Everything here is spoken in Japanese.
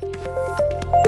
Música